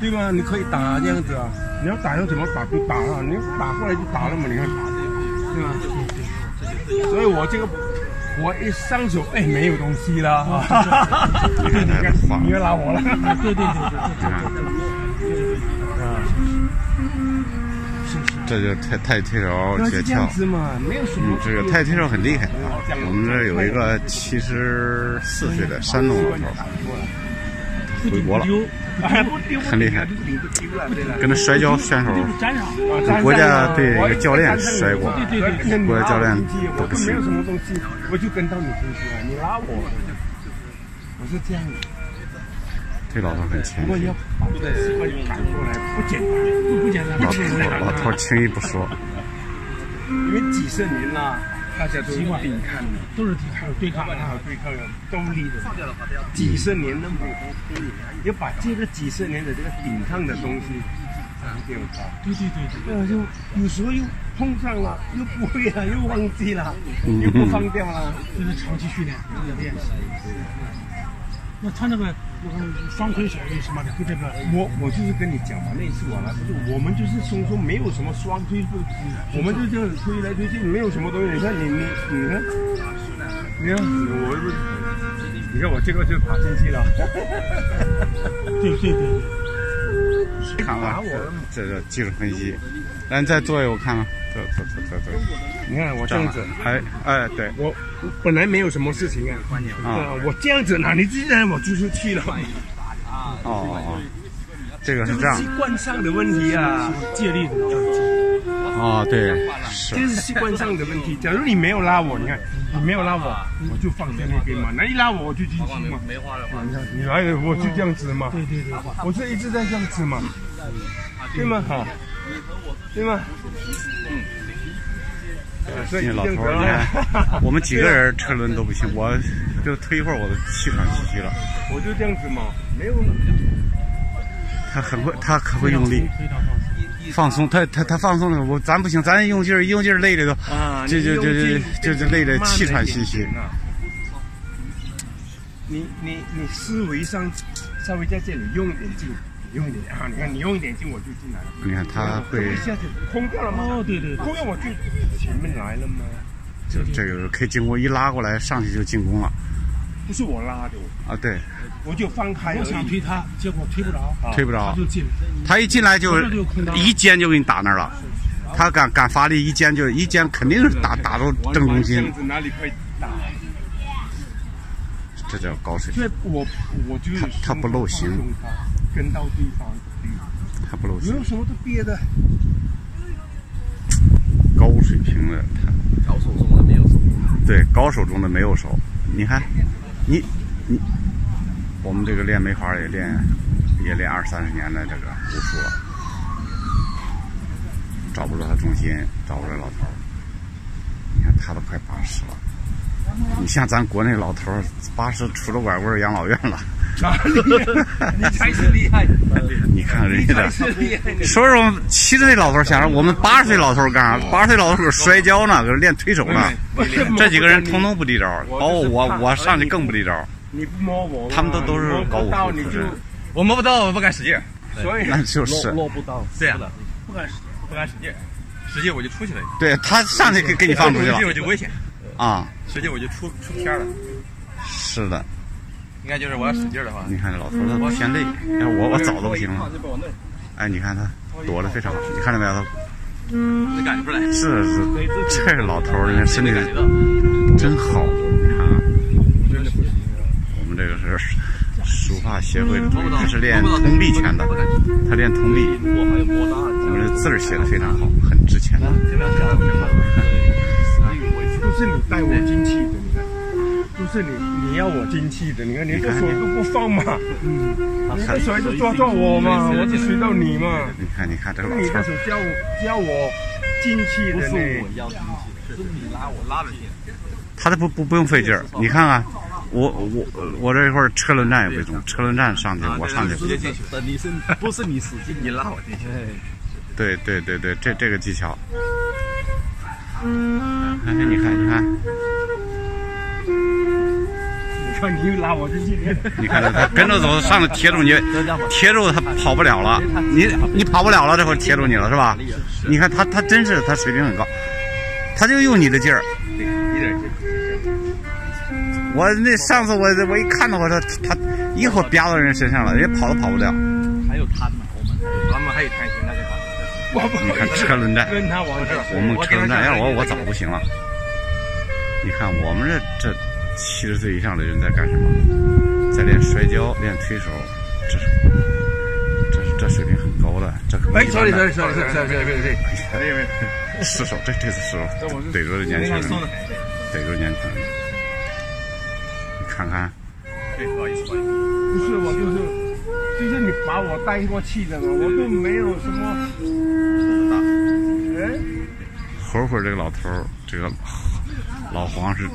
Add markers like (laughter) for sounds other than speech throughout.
对吗？你可以打这样子啊，你要打要怎么打就打啊，你打过来就打了嘛，你看，对吧？所以我这个我一上手，哎，没有东西了，哈哈哈哈你看你又拉我了，对对对对对，啊，这就太太推手那诀窍是这样。子嘛，没有什么嗯，。这个太推手很厉害啊！我们这儿有一个七十四岁的山东老头儿，回国了，很厉害。跟那摔跤选手。跟国家队一个教练摔过对对对，国家教练都我不行我就跟到你进去了，你拉我，我是这样的。这老头很谦虚老头老头轻易不说。因为几十年了，大家都是抵抗的，都是抵抗对抗对抗的都力的，几十年了嘛，要把这个几十年的这个抵抗的东西放掉它。对对对对，呃，就有时候又碰上了，又不会了，又忘记了，又不放掉了。这是长期训练，这个练习。那他那个那个双推手是什么的？就这个我我就是跟你讲嘛，那次我来不是我们就是松松没有什么双推不，我们就这样子推来推去，没有什么东西。你看你你你看，你看我不，你看我这个就爬进去了。对 (laughs) 对对，看吧，这个技术分析，来你再做一个我看看，走走走走走，你看我这样子，哎哎对，我本来没有什么事情啊，啊，我这样子哪里自然我就是去了，哦哦哦，这个是这样这是习，惯上的问题啊，借力的哦对，是。这是习惯上的问题。假如你没有拉我，你看你没有拉我，我就放在那边嘛，那一拉我我就进去嘛。没花的话，你看你来了我就这样子嘛，对对对，我是一直在这样子嘛，对吗？哈，对吗？嗯。老头我们几个人车轮都不行，我就推一会儿我都气喘吁吁了。我就这样子嘛，没有他很会，他可会用力放松。他他他放松了，我咱不行，咱用劲儿，用劲儿累的都，啊，就就就就就就累的气喘吁吁你你你思维上稍微在这里用一点劲，用一点啊！你看你用一点劲我就进来了，你看他会一，下子空掉了吗？哦，对对对，空掉我就前面来了吗？就这个可以进攻，一拉过来上去就进攻了不是我拉的，啊！对，我就放开我。想推他，结果推不着，推不着他，就进。他一进来就一肩就给你打那儿了，他敢敢发力，一肩就一肩肯定是打打到正中心这样，子哪里可以打？这叫高水平，所以我我就是他他不露形跟到对方他不露手，没有什么都憋的。高水平的他。高手中的没有手。对，高手中的没有手。你看，你你，我们这个练梅花也练也练二三十年的这个武术了，找不着他重心，找不着老头儿。你看他都快八十了，你像咱国内老头儿八十除了拐棍儿养老院了，哪里？你才是厉害，你看人家的。说说七十岁老头儿想着我们八十岁老头儿干啥？八十岁老头儿搁摔跤呢，搁练推手呢。这几个人通通不离招儿，包括我，我上去更不离招儿。你不摸我，他们都都是搞武术出身，我摸不到，我不敢使劲儿。所以那就是摸不到。对呀，不敢使。不敢使劲儿，使劲我就出去了。对他上去给给你放出去了 (laughs) 使劲我就危险，啊！使劲我就出出片儿了。是的，应该就是我要使劲的话，你看这老头儿他偏累，哎，我我早都不行了。哎，你看他躲得非常好，你看到没有？他就感觉出来。是是，这老头儿你看身体真好，你看啊，我们这个是书法协会的他是练铜币拳的，他练铜币，我们这字儿写的非常好，很值钱的。这边下了，都是你带我进去的，是你你要我进去的，你看你的手都不放嘛，你的手就抓抓我嘛，我就随到你嘛，你看，你看这个老你，的手叫我叫我进去的呢，要进去，是你拉我拉了进。他这不不不用费劲儿，你看看。我我我这一会儿车轮战也不中，车轮战上去我上去直接进去。你是不是你使劲，你拉我进去？(laughs) 对对对对，这这个技巧。哎，你看你看，看你又拉我你看他跟着走，上头贴住你，贴住他跑不了了，你你跑不了了，这会贴住你了是吧？你看他他真是他水平很高，他就用你的劲儿。对，一点劲。我那上次我我一看到我说他一会儿啪到人身上了，人家跑都跑不了。还有摊呢，我们他们还有弹性，那个我不你看车轮战，我们车轮战，要我我早不行了。你看我们这这七十岁以上的人在干什么？在练摔跤、练推手，这是这是这水平很高的，这可不哎一般的。(laughs) sorry sorry sorry sorry sorry sorry，失手，这这次失手逮住了年轻人，逮住年轻人。你看看，对，不好意思，不好意思。不是我就是就是你把我带过去的嘛，我都没有什么，哎，活会儿这个老头儿，这个老黄是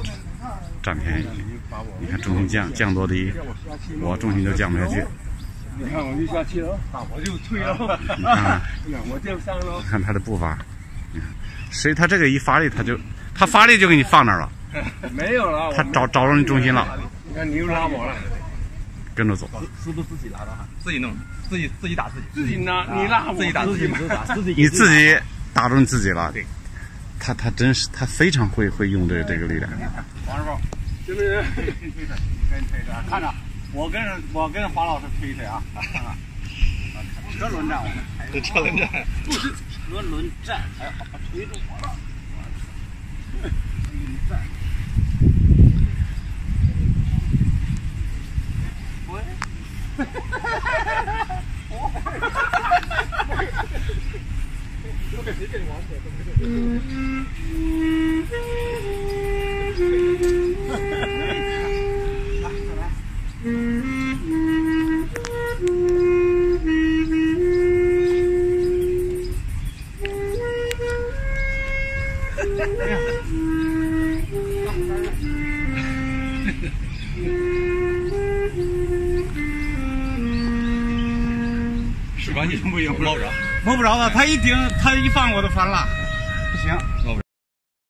占便宜。你看重心降降多低，我重心就降不下去。你看我就下去了，啊，我就退了，(laughs) 你看，我就上了你，看他的步伐，你看，所以他这个一发力，他就他发力就给你放那儿了，没有了，他找找着你重心了，你看你又拉我了，跟着走。是不是自己拉的哈？自己弄，自己自己打自己，自己拉你拉我，自己打自己嘛，打自己。你自己打中你自己了。他他真是他非常会会用这这个力量。王师傅，是不是？你跟推推啊，看着，我跟我跟黄老师推推啊，看看，车轮战我们车轮战，车轮战，哎，好推着我了。是关系不行，摸不着。摸不着了，他一顶，他一放我就翻了。